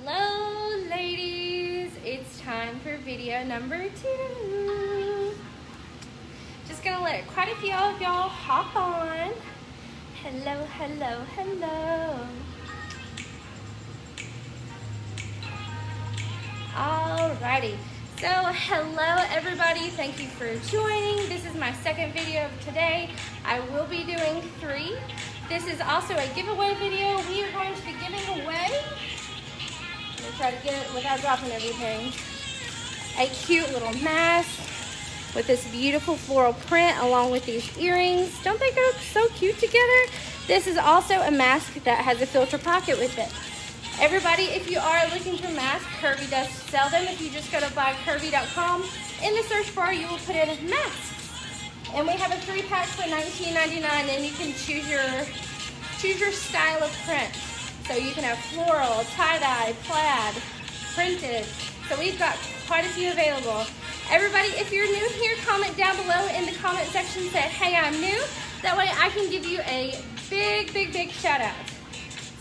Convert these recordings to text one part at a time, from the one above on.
Hello, ladies. It's time for video number two. Just gonna let quite a few of y'all hop on. Hello, hello, hello. Alrighty. So, hello everybody. Thank you for joining. This is my second video of today. I will be doing three. This is also a giveaway video. We are going to be giving away try to get it without dropping everything. A cute little mask with this beautiful floral print along with these earrings. Don't they go so cute together? This is also a mask that has a filter pocket with it. Everybody, if you are looking for masks, Curvy does sell them. If you just go to buycurvy.com, in the search bar, you will put in masks. And we have a three pack for $19.99 and you can choose your, choose your style of print. So you can have floral, tie-dye, plaid, printed. So we've got quite a few available. Everybody, if you're new here, comment down below in the comment section, say, hey, I'm new. That way I can give you a big, big, big shout out.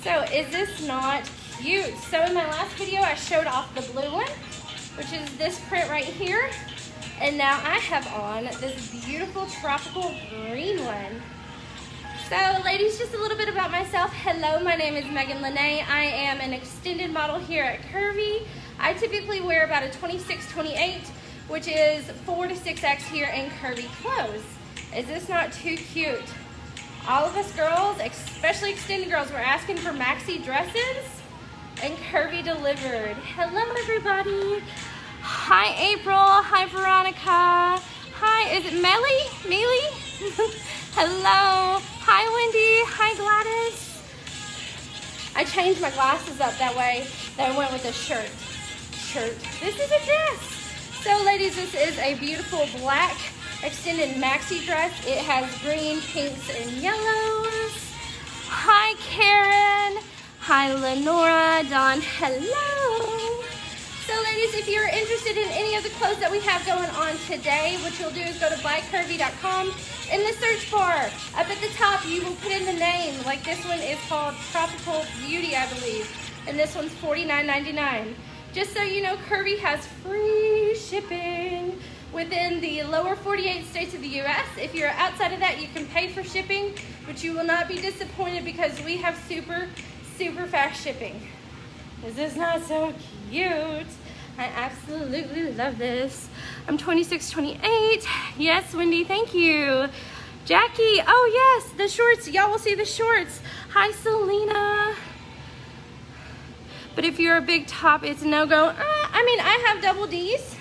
So is this not cute? So in my last video, I showed off the blue one, which is this print right here. And now I have on this beautiful tropical green one. So ladies, just a little bit about myself. Hello, my name is Megan Lene. I am an extended model here at Curvy. I typically wear about a 26, 28, which is 4 to 6X here in Curvy clothes. Is this not too cute? All of us girls, especially extended girls, were asking for maxi dresses and Curvy delivered. Hello, everybody. Hi, April. Hi, Veronica. Hi, is it Melly? Mealy? Hello. Hi, Wendy. Hi, Gladys. I changed my glasses up that way. Then I went with a shirt. Shirt. This is a dress. So, ladies, this is a beautiful black extended maxi dress. It has green, pinks, and yellows. Hi, Karen. Hi, Lenora. Don, hello. If you're interested in any of the clothes that we have going on today, what you'll do is go to buycurvy.com in the search bar, up at the top, you will put in the name. Like this one is called Tropical Beauty, I believe. And this one's $49.99. Just so you know, Curvy has free shipping within the lower 48 states of the U.S. If you're outside of that, you can pay for shipping, but you will not be disappointed because we have super, super fast shipping. This Is not so cute? I absolutely love this. I'm 26, 28. Yes, Wendy, thank you. Jackie, oh yes, the shorts. Y'all will see the shorts. Hi, Selena. But if you're a big top, it's no-go. Uh, I mean, I have double D's.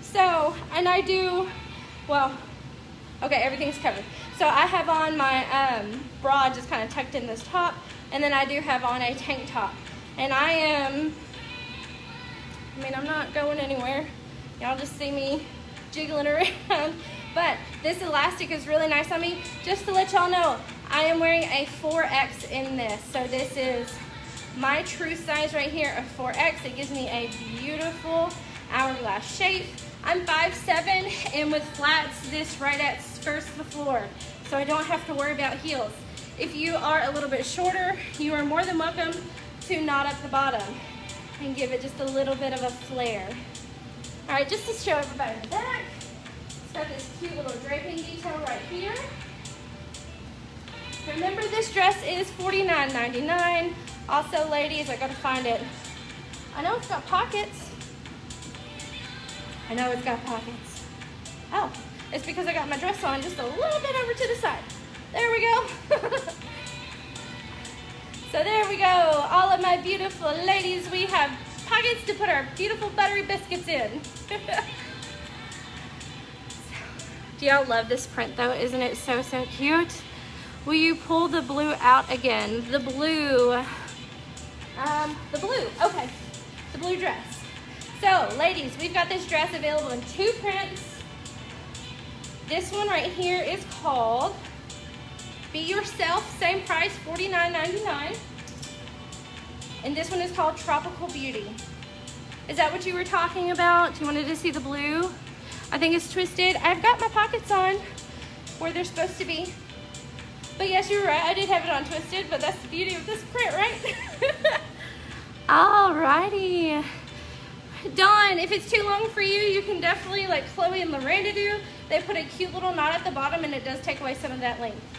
So, and I do, well, okay, everything's covered. So I have on my um, bra just kind of tucked in this top, and then I do have on a tank top. And I am I mean, I'm not going anywhere. Y'all just see me jiggling around. But this elastic is really nice on me. Just to let y'all know, I am wearing a 4X in this. So this is my true size right here, a 4X. It gives me a beautiful hourglass shape. I'm 5'7", and with flats, this right at skirts the floor. So I don't have to worry about heels. If you are a little bit shorter, you are more than welcome to knot up the bottom and give it just a little bit of a flare. All right, just to show everybody the back, it's got this cute little draping detail right here. Remember this dress is $49.99. Also, ladies, I gotta find it. I know it's got pockets. I know it's got pockets. Oh, it's because I got my dress on just a little bit over to the side. There we go. So there we go. All of my beautiful ladies, we have pockets to put our beautiful buttery biscuits in. Do y'all love this print though? Isn't it so, so cute? Will you pull the blue out again? The blue, um, the blue, okay. The blue dress. So ladies, we've got this dress available in two prints. This one right here is called be Yourself, same price, $49.99. And this one is called Tropical Beauty. Is that what you were talking about? You wanted to see the blue? I think it's twisted. I've got my pockets on where they're supposed to be. But yes, you're right. I did have it on twisted, but that's the beauty of this print, right? Alrighty. Dawn, if it's too long for you, you can definitely, like Chloe and Miranda do, they put a cute little knot at the bottom and it does take away some of that length.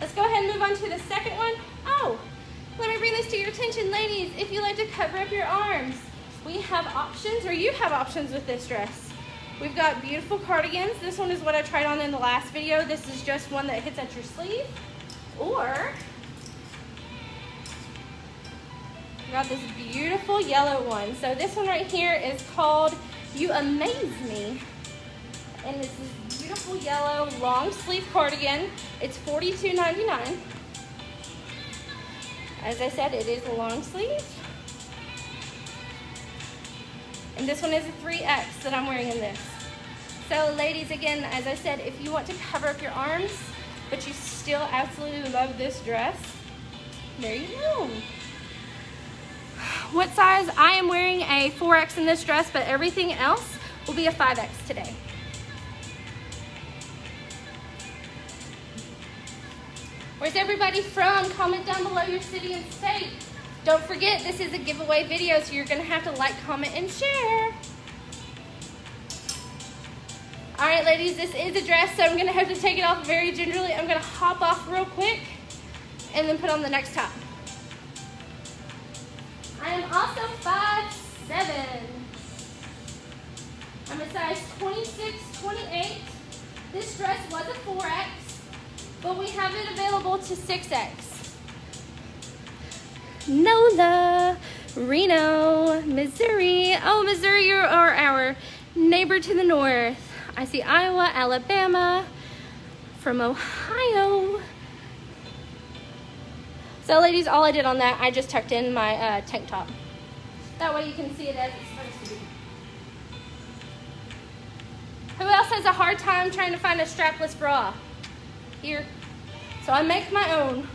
Let's go ahead and move on to the second one. Oh, let me bring this to your attention, ladies. If you like to cover up your arms, we have options, or you have options with this dress. We've got beautiful cardigans. This one is what I tried on in the last video. This is just one that hits at your sleeve. Or, we got this beautiful yellow one. So this one right here is called You Amaze Me. And this is beautiful yellow long sleeve cardigan. It's $42.99. As I said, it is a long sleeve. And this one is a 3X that I'm wearing in this. So ladies, again, as I said, if you want to cover up your arms, but you still absolutely love this dress, there you go. What size? I am wearing a 4X in this dress, but everything else will be a 5X today. Where's everybody from? Comment down below your city and state. Don't forget, this is a giveaway video, so you're gonna have to like, comment, and share. All right, ladies, this is a dress, so I'm gonna have to take it off very gingerly. I'm gonna hop off real quick and then put on the next top. I am also 5'7". I'm a size 26, 28. This dress was a 4X but we have it available to 6X. NOLA, Reno, Missouri. Oh, Missouri, you are our neighbor to the north. I see Iowa, Alabama, from Ohio. So ladies, all I did on that, I just tucked in my uh, tank top. That way you can see it as it's supposed to be. Who else has a hard time trying to find a strapless bra? Here. So I make my own.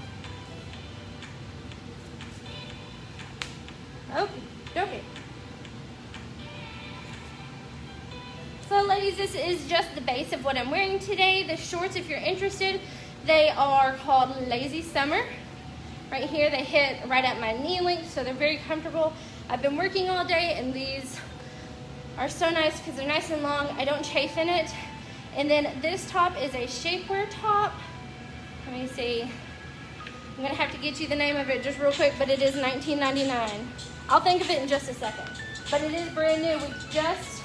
Okay, okay. So ladies, this is just the base of what I'm wearing today. The shorts, if you're interested, they are called Lazy Summer. Right here, they hit right at my knee length, so they're very comfortable. I've been working all day, and these are so nice because they're nice and long. I don't chafe in it. And then this top is a shapewear top. Let me see. I'm gonna have to get you the name of it just real quick, but it is $19.99. I'll think of it in just a second. But it is brand new. We just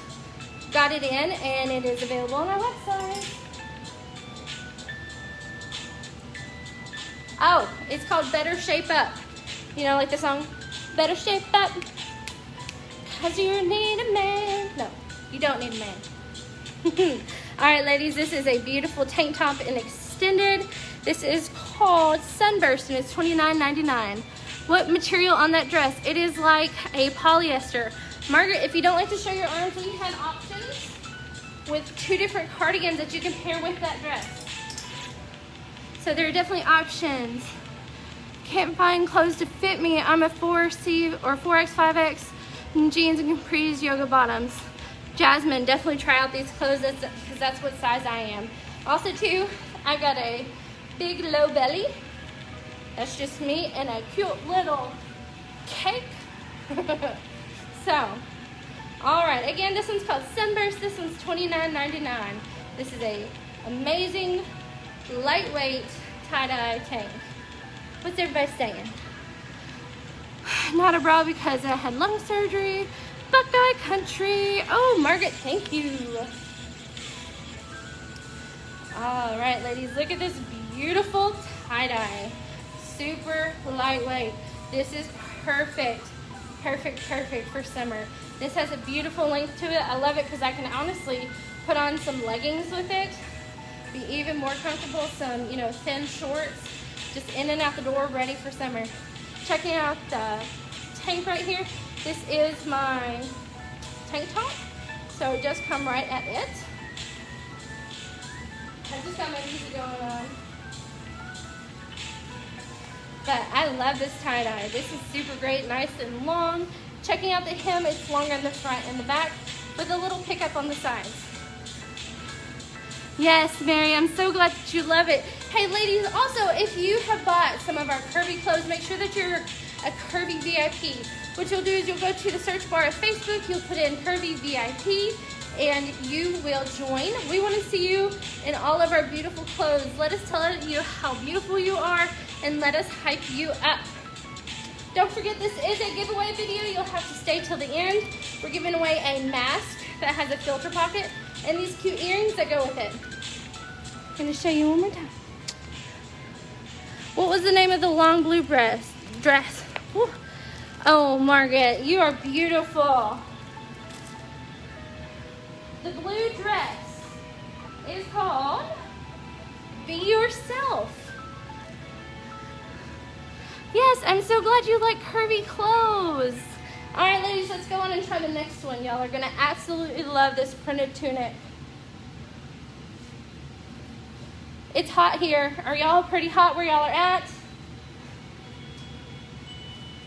got it in and it is available on our website. Oh, it's called Better Shape Up. You know, like the song, Better Shape Up. Cause you need a man. No, you don't need a man. All right, ladies, this is a beautiful tank top and extended. This is called Sunburst and it's $29.99. What material on that dress? It is like a polyester. Margaret, if you don't like to show your arms, we had options with two different cardigans that you can pair with that dress. So there are definitely options. Can't find clothes to fit me. I'm a 4C or 4X, 5X jeans and capris, yoga bottoms. Jasmine, definitely try out these clothes because that's what size I am. Also too, I've got a big low belly. That's just me and a cute little cake. so, all right, again, this one's called Sunburst. This one's $29.99. This is a amazing, lightweight tie-dye tank. What's everybody saying? Not a bra because I had lung surgery. Buckeye Country. Oh, Margaret, thank you. All right, ladies, look at this beautiful tie-dye. Super lightweight. This is perfect, perfect, perfect for summer. This has a beautiful length to it. I love it because I can honestly put on some leggings with it. Be even more comfortable. Some, you know, thin shorts. Just in and out the door, ready for summer. Checking out the tank right here. This is my tank top. So just come right at it. I just got my music going on. But I love this tie-dye. This is super great, nice and long. Checking out the hem, it's longer in the front and the back with a little pickup on the sides. Yes, Mary, I'm so glad that you love it. Hey, ladies, also, if you have bought some of our curvy clothes, make sure that you're a Curvy VIP. What you'll do is you'll go to the search bar of Facebook, you'll put in Curvy VIP, and you will join. We want to see you in all of our beautiful clothes. Let us tell you how beautiful you are and let us hype you up. Don't forget this is a giveaway video. You'll have to stay till the end. We're giving away a mask that has a filter pocket and these cute earrings that go with it. I'm gonna show you one more time. What was the name of the long blue dress? Dress. Oh, Margaret, you are beautiful. The blue dress is called Be Yourself. Yes, I'm so glad you like curvy clothes. All right, ladies, let's go on and try the next one. Y'all are gonna absolutely love this printed tunic. It's hot here. Are y'all pretty hot where y'all are at?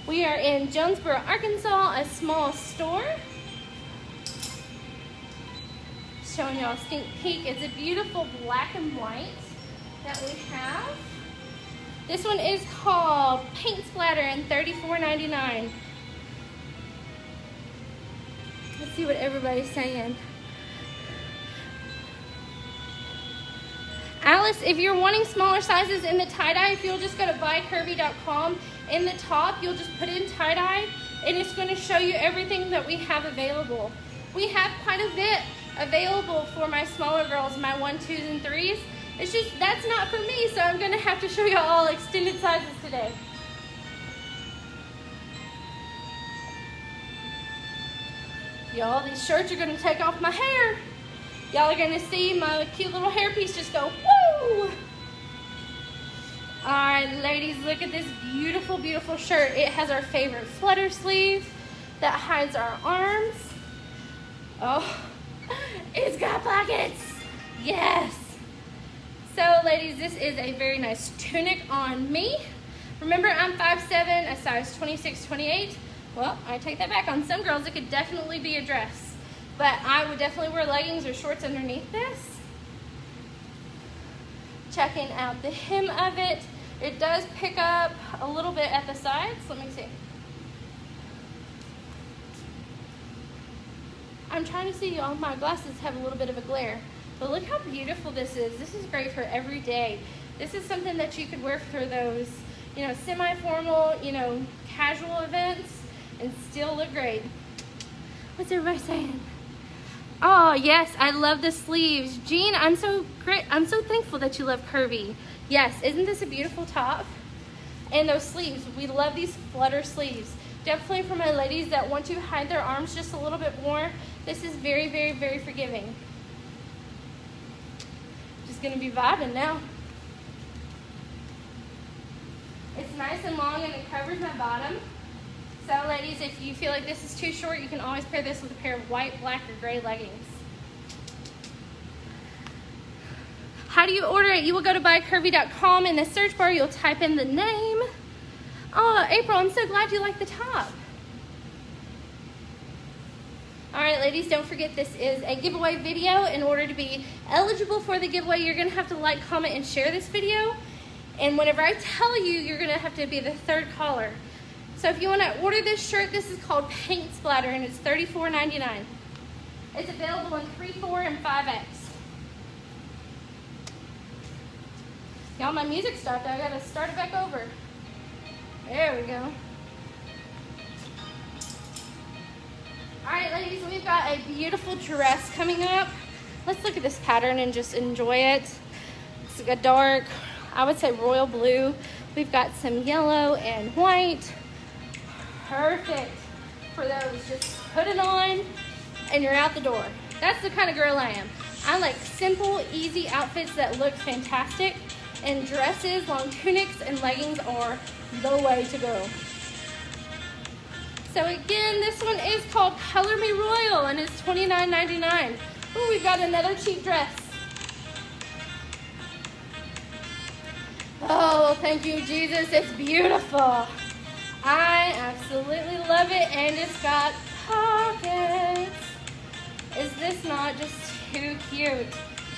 We are in Jonesboro, Arkansas, a small store. Showing y'all a sneak peek. It's a beautiful black and white that we have. This one is called Paint Splatter in $34.99. Let's see what everybody's saying. Alice, if you're wanting smaller sizes in the tie-dye, if you'll just go to buycurvy.com, in the top, you'll just put in tie-dye, and it's going to show you everything that we have available. We have quite a bit available for my smaller girls, my one, twos, and threes. It's just, that's not for me, so I'm gonna have to show you all extended sizes today. Y'all, these shirts are gonna take off my hair. Y'all are gonna see my cute little hairpiece just go, woo! All right, ladies, look at this beautiful, beautiful shirt. It has our favorite flutter sleeve that hides our arms. Oh, it's got pockets. Yes. So ladies, this is a very nice tunic on me. Remember, I'm 5'7", a size 26, 28. Well, I take that back. On some girls, it could definitely be a dress. But I would definitely wear leggings or shorts underneath this. Checking out the hem of it. It does pick up a little bit at the sides. Let me see. I'm trying to see, all my glasses have a little bit of a glare. But look how beautiful this is. This is great for every day. This is something that you could wear for those, you know, semi-formal, you know, casual events and still look great. What's everybody saying? Oh, yes, I love the sleeves. Jean, I'm so great. I'm so thankful that you love curvy. Yes, isn't this a beautiful top? And those sleeves, we love these flutter sleeves. Definitely for my ladies that want to hide their arms just a little bit more, this is very, very, very forgiving Just gonna be vibing now. It's nice and long and it covers my bottom. So ladies, if you feel like this is too short, you can always pair this with a pair of white, black, or gray leggings. How do you order it? You will go to buycurvy.com. In the search bar, you'll type in the name. Oh, April, I'm so glad you like the top. All right, ladies, don't forget this is a giveaway video. In order to be eligible for the giveaway, you're gonna have to like, comment, and share this video. And whenever I tell you, you're gonna have to be the third caller. So if you wanna order this shirt, this is called Paint Splatter and it's $34.99. It's available in 3, 4, and 5X. Y'all, my music stopped. I gotta start it back over. There we go. All right, ladies, we've got a beautiful dress coming up. Let's look at this pattern and just enjoy it. It's a dark, I would say royal blue. We've got some yellow and white. Perfect for those. Just put it on and you're out the door. That's the kind of girl I am. I like simple, easy outfits that look fantastic. And dresses, long tunics, and leggings are the way to go. So again, this one is called Color Me Royal and it's $29.99. Oh, we've got another cheap dress. Oh, thank you, Jesus. It's beautiful. I absolutely love it and it's got pockets. Is this not just too cute?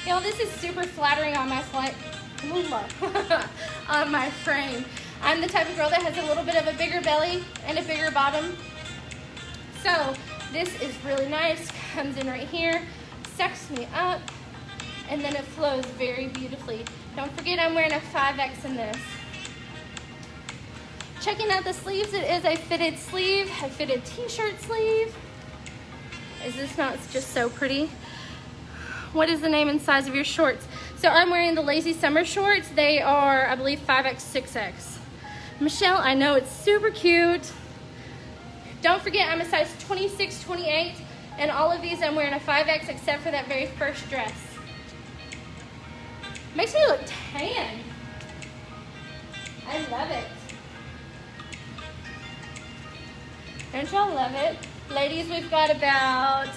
Y'all, this is super flattering on my flight, on my frame. I'm the type of girl that has a little bit of a bigger belly and a bigger bottom. So this is really nice, comes in right here, sucks me up, and then it flows very beautifully. Don't forget I'm wearing a 5X in this. Checking out the sleeves, it is a fitted sleeve, a fitted t-shirt sleeve. Is this not just so pretty? What is the name and size of your shorts? So I'm wearing the Lazy Summer shorts. They are, I believe, 5X, 6X. Michelle, I know it's super cute. Don't forget, I'm a size 26, 28, and all of these I'm wearing a 5X except for that very first dress. Makes me look tan. I love it. Don't y'all love it? Ladies, we've got about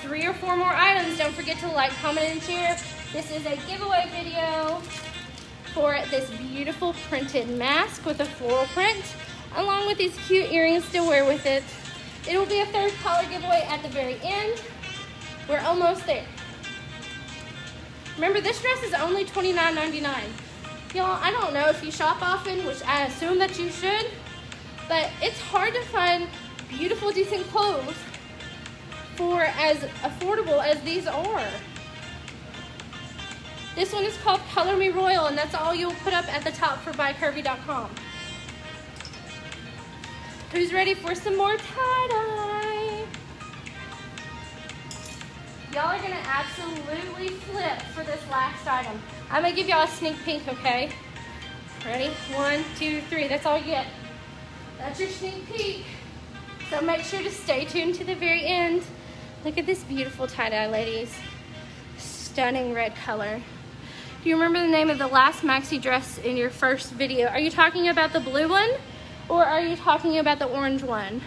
three or four more items. Don't forget to like, comment, and share. This is a giveaway video for this beautiful printed mask with a floral print, along with these cute earrings to wear with it. It will be a third color giveaway at the very end. We're almost there. Remember, this dress is only $29.99. Y'all, I don't know if you shop often, which I assume that you should, but it's hard to find beautiful, decent clothes for as affordable as these are. This one is called Color Me Royal, and that's all you'll put up at the top for buycurvy.com. Who's ready for some more tie-dye? Y'all are gonna absolutely flip for this last item. I'm gonna give y'all a sneak peek, okay? Ready? One, two, three. That's all you get. That's your sneak peek. So make sure to stay tuned to the very end. Look at this beautiful tie-dye, ladies. Stunning red color. Do you remember the name of the last maxi dress in your first video? Are you talking about the blue one or are you talking about the orange one?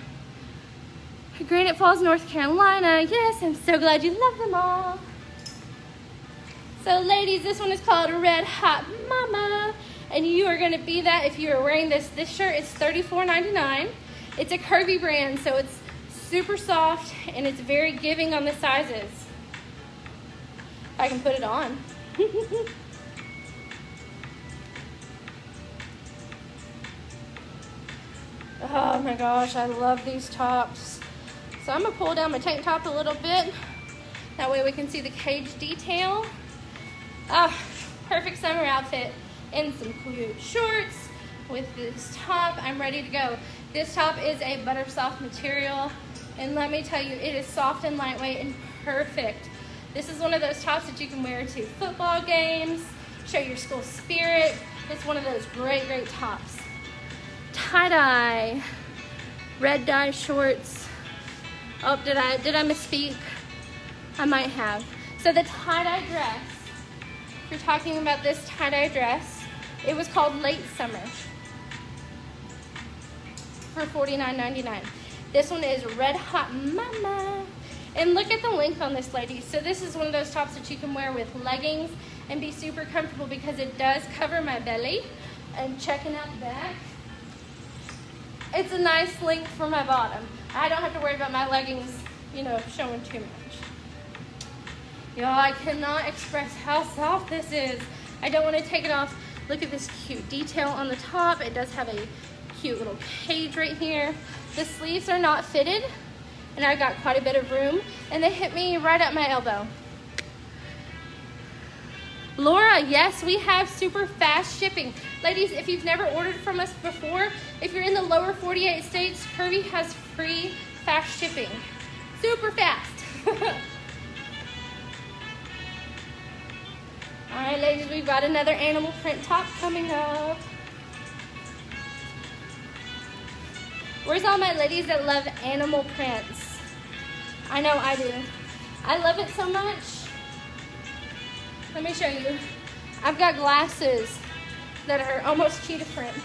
Granite Falls, North Carolina. Yes, I'm so glad you love them all. So ladies, this one is called Red Hot Mama. And you are gonna be that if you are wearing this. This shirt is $34.99. It's a curvy brand, so it's super soft and it's very giving on the sizes. I can put it on. Oh my gosh, I love these tops. So I'm gonna pull down my tank top a little bit. That way we can see the cage detail. Oh, perfect summer outfit. And some cute shorts with this top. I'm ready to go. This top is a butter soft material. And let me tell you, it is soft and lightweight and perfect. This is one of those tops that you can wear to football games, show your school spirit. It's one of those great, great tops tie-dye, red dye shorts. Oh, did I, did I misspeak? I might have. So the tie-dye dress, if you're talking about this tie-dye dress, it was called Late Summer for $49.99. This one is Red Hot Mama. And look at the length on this, lady. So this is one of those tops that you can wear with leggings and be super comfortable because it does cover my belly. And checking out the back. It's a nice length for my bottom. I don't have to worry about my leggings, you know, showing too much. Y'all, I cannot express how soft this is. I don't want to take it off. Look at this cute detail on the top. It does have a cute little cage right here. The sleeves are not fitted, and I've got quite a bit of room, and they hit me right at my elbow. Laura, yes, we have super fast shipping. Ladies, if you've never ordered from us before, if you're in the lower 48 states, Curvy has free fast shipping. Super fast. All right, ladies, we've got another animal print top coming up. Where's all my ladies that love animal prints? I know I do. I love it so much. Let me show you. I've got glasses that are almost cheetah print.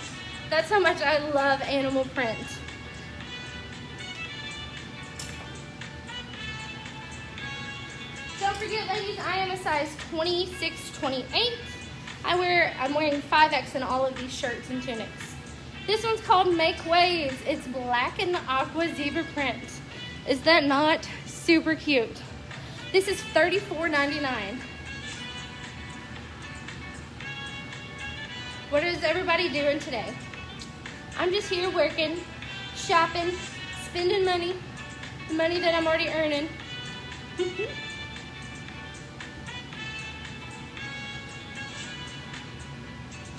That's how much I love animal print. Don't forget, ladies, I am a size 26, 28. I wear, I'm wearing 5X in all of these shirts and tunics. This one's called Make Waves. It's black and the aqua zebra print. Is that not super cute? This is $34.99. What is everybody doing today? I'm just here working, shopping, spending money, the money that I'm already earning.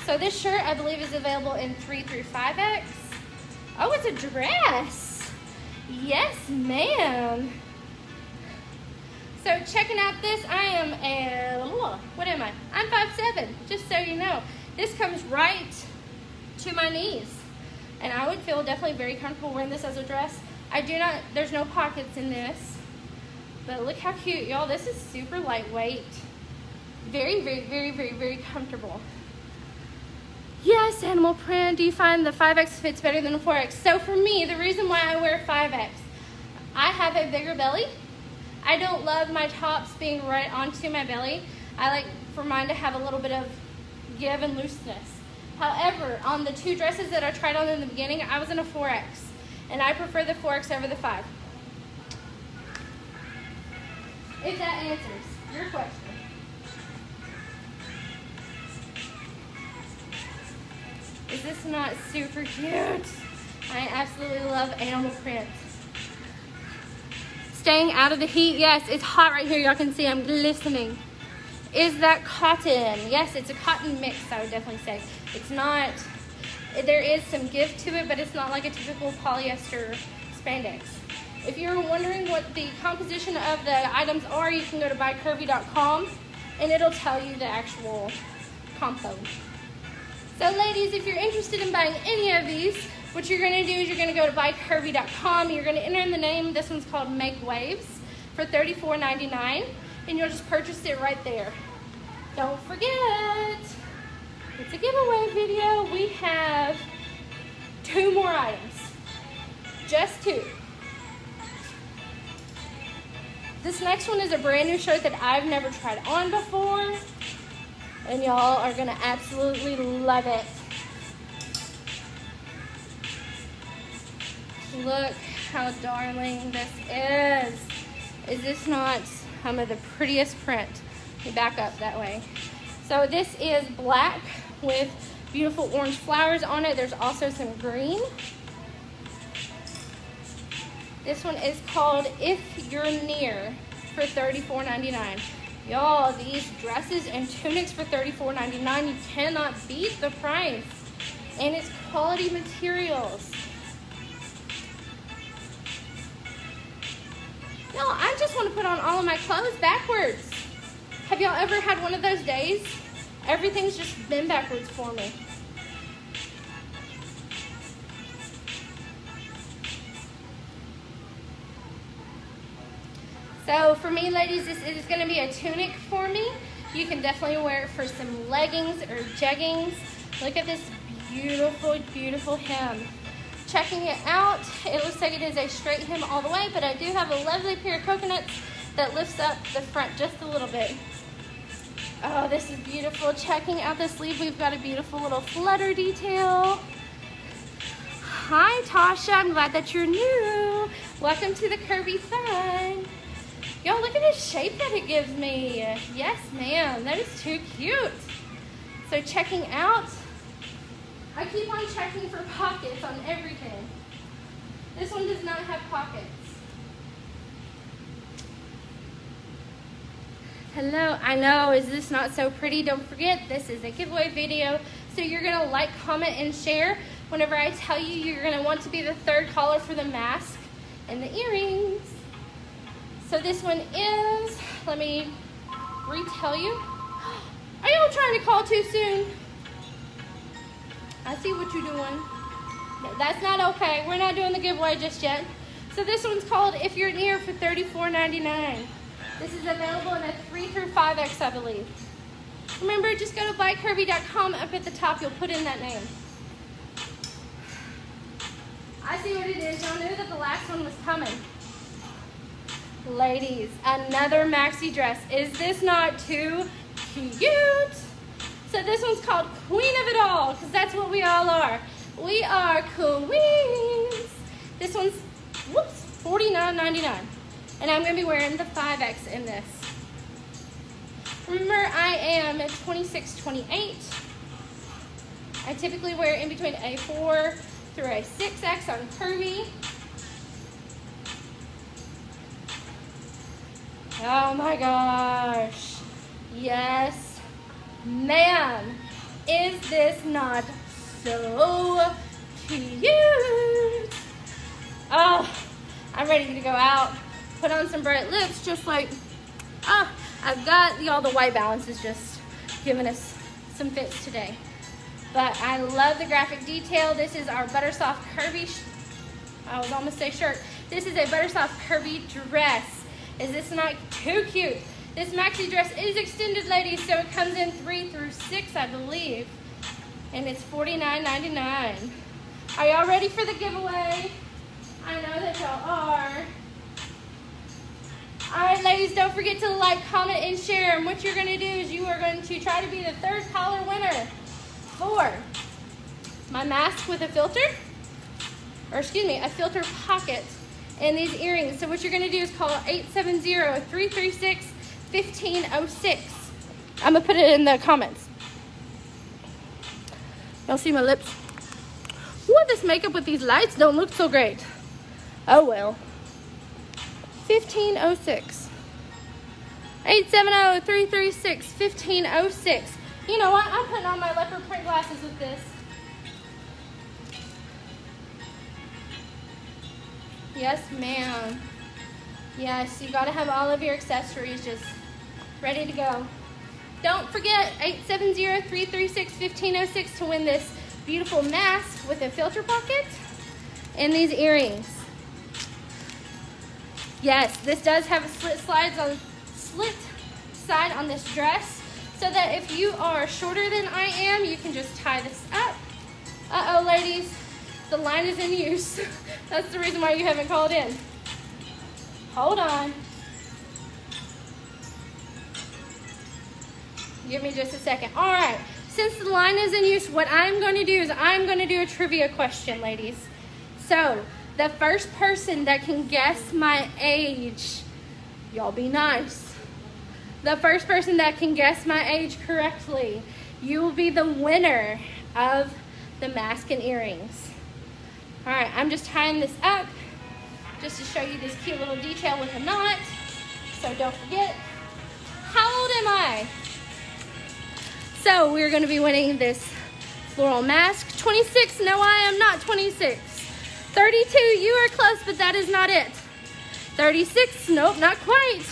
so this shirt, I believe, is available in 3 through 5X. Oh, it's a dress. Yes, ma'am. So checking out this, I am a, what am I? I'm 5'7", just so you know. This comes right to my knees. And I would feel definitely very comfortable wearing this as a dress. I do not, there's no pockets in this. But look how cute, y'all. This is super lightweight. Very, very, very, very, very comfortable. Yes, animal print. Do you find the 5X fits better than the 4X? So for me, the reason why I wear 5X, I have a bigger belly. I don't love my tops being right onto my belly. I like for mine to have a little bit of give and looseness. However, on the two dresses that I tried on in the beginning, I was in a 4X. And I prefer the 4X over the 5. If that answers your question. Is this not super cute? I absolutely love animal prints. Staying out of the heat, yes, it's hot right here. Y'all can see I'm glistening. Is that cotton? Yes, it's a cotton mix, I would definitely say. It's not, there is some give to it, but it's not like a typical polyester spandex. If you're wondering what the composition of the items are, you can go to buycurvy.com and it'll tell you the actual compo. So ladies, if you're interested in buying any of these, what you're gonna do is you're gonna go to buycurvy.com, you're gonna enter in the name, this one's called Make Waves, for $34.99, and you'll just purchase it right there. Don't forget, it's a giveaway video. We have two more items, just two. This next one is a brand new shirt that I've never tried on before. And y'all are gonna absolutely love it. Look how darling this is. Is this not some of the prettiest print? Let me back up that way. So this is black with beautiful orange flowers on it. There's also some green. This one is called If You're Near for $34.99. Y'all, these dresses and tunics for $34.99, you cannot beat the price. And it's quality materials. Want to put on all of my clothes backwards. Have y'all ever had one of those days? Everything's just been backwards for me. So for me, ladies, this is gonna be a tunic for me. You can definitely wear it for some leggings or jeggings. Look at this beautiful, beautiful hem. Checking it out, it looks like it is a straight hem all the way, but I do have a lovely pair of coconuts that lifts up the front just a little bit. Oh, this is beautiful. Checking out the sleeve, we've got a beautiful little flutter detail. Hi, Tasha. I'm glad that you're new. Welcome to the Curvy Fun. Y'all, look at the shape that it gives me. Yes, ma'am. That is too cute. So checking out, I keep on checking for pockets on everything. This one does not have pockets. Hello, I know, is this not so pretty? Don't forget, this is a giveaway video. So you're gonna like, comment, and share. Whenever I tell you, you're gonna want to be the third caller for the mask and the earrings. So this one is, let me retell you. Are y'all trying to call too soon? I see what you're doing. That's not okay. We're not doing the giveaway just yet. So this one's called If You're Near for $34.99. This is available in a 3 through 5X, I believe. Remember, just go to buycurvy.com. Up at the top, you'll put in that name. I see what it is. Y'all knew that the last one was coming. Ladies, another maxi dress. Is this not too cute? So this one's called Queen of It All, because that's what we all are. We are queens. This one's, whoops, $49.99. And I'm gonna be wearing the 5X in this. Remember, I am 26, 28. I typically wear in between a 4 through a 6X on curvy. Oh my gosh. Yes, man. Is this not so cute? Oh, I'm ready to go out, put on some bright lips, just like, ah, oh, I've got, y'all, the white balance is just giving us some fits today. But I love the graphic detail. This is our Butter Soft Curvy, I was almost say shirt. This is a Butter Soft Curvy dress. Is this not too cute? This maxi dress is extended, ladies, so it comes in three through six, I believe. And it's $49.99. Are y'all ready for the giveaway? I know that y'all are. All right, ladies, don't forget to like, comment, and share. And what you're going to do is you are going to try to be the third caller winner for my mask with a filter, or excuse me, a filter pocket and these earrings. So what you're going to do is call 870-336-1506. I'm to put it in the comments. Y'all see my lips? What this makeup with these lights don't look so great. Oh well. 1506. 870-336-1506. You know what? I'm putting on my leopard print glasses with this. Yes, ma'am. Yes, you gotta have all of your accessories just ready to go. Don't forget 870-336-1506 to win this beautiful mask with a filter pocket and these earrings. Yes, this does have a slit slides on slit side on this dress so that if you are shorter than I am, you can just tie this up. Uh-oh, ladies, the line is in use. That's the reason why you haven't called in. Hold on. Give me just a second. All right, since the line is in use, what I'm going to do is I'm going to do a trivia question, ladies. So, the first person that can guess my age, y'all be nice. The first person that can guess my age correctly, you will be the winner of the mask and earrings. All right, I'm just tying this up just to show you this cute little detail with a knot. So don't forget, how old am I? So we're gonna be winning this floral mask. 26, no I am not 26. 32, you are close, but that is not it. 36, nope, not quite.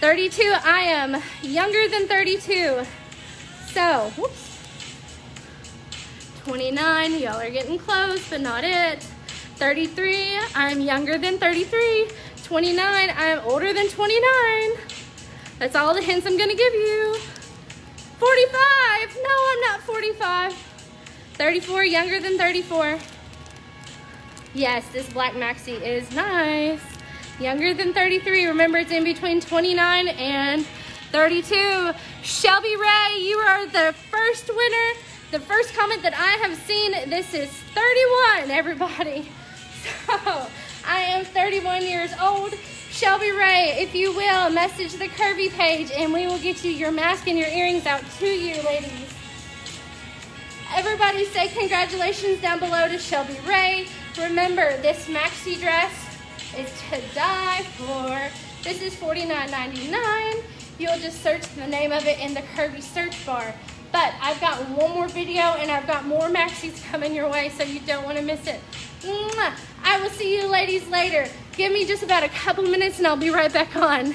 32, I am younger than 32. So, whoops. 29, y'all are getting close, but not it. 33, I'm younger than 33. 29, I'm older than 29. That's all the hints I'm gonna give you. 45, no, I'm not 45. 34, younger than 34. Yes, this black maxi is nice. Younger than 33. Remember, it's in between 29 and 32. Shelby Ray, you are the first winner. The first comment that I have seen, this is 31, everybody. So, I am 31 years old. Shelby Ray, if you will, message the Curvy page and we will get you your mask and your earrings out to you, ladies. Everybody say congratulations down below to Shelby Ray. Remember, this maxi dress is to die for. This is $49.99. You'll just search the name of it in the Curvy search bar. But I've got one more video and I've got more maxis coming your way, so you don't want to miss it. I will see you ladies later. Give me just about a couple minutes and I'll be right back on.